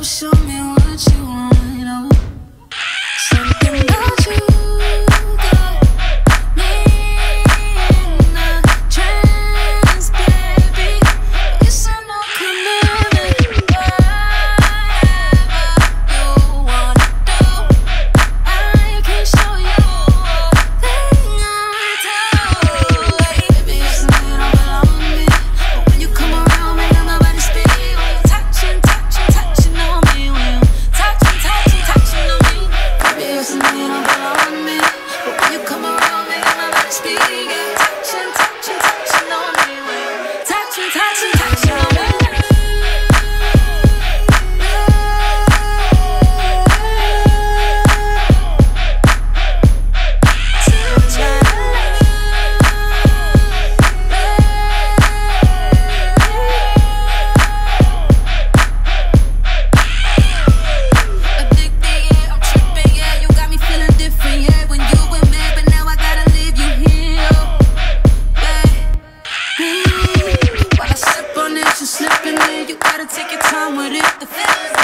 love, show me what you want. What with it. The feels